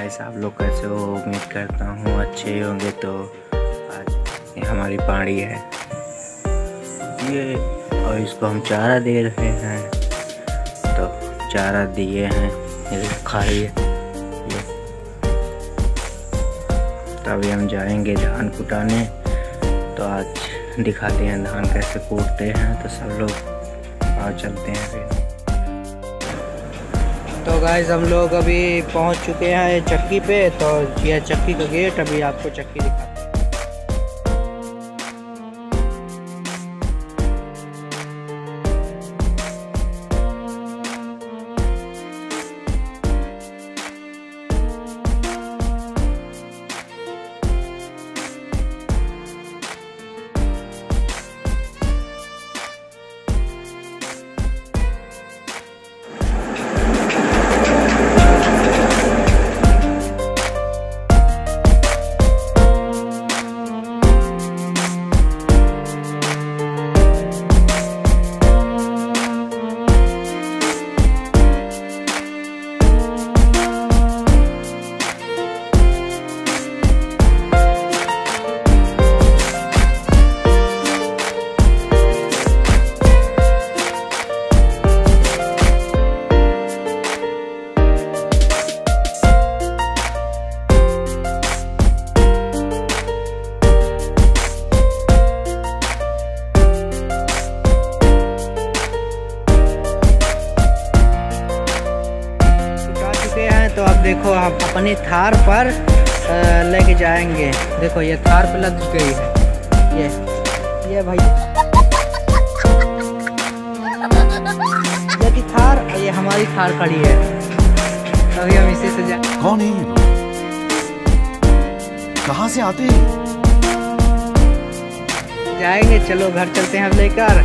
Guys आप लोग कैसे हो? उम्मीद करता हूँ अच्छे होंगे तो आज हमारी पाड़ी है। ये, और इसको हम चारा दे रहे हैं। तो चारा दिए हैं। खा रही है। ये। तो अभी हम जाएँगे धान कुटाने। तो आज दिखाते हैं धान कैसे कूटते हैं। तो सब लोग आ चलते हैं फिर। तो गाइज़ हम लोग अभी पहुँच चुके हैं चक्की पे तो यह चक्की का गेट अभी आपको चक्की दिखाते हैं। तो अब देखो हम अपनी थार पर लेके जाएँगे। देखो ये थार पर लग गई है। ये ये भाई। ये की थार ये हमारी थार खड़ी है। अभी हम इसी से जा कौन है कहाँ से आते हैं? जाएँगे चलो घर चलते हैं हम लेकर।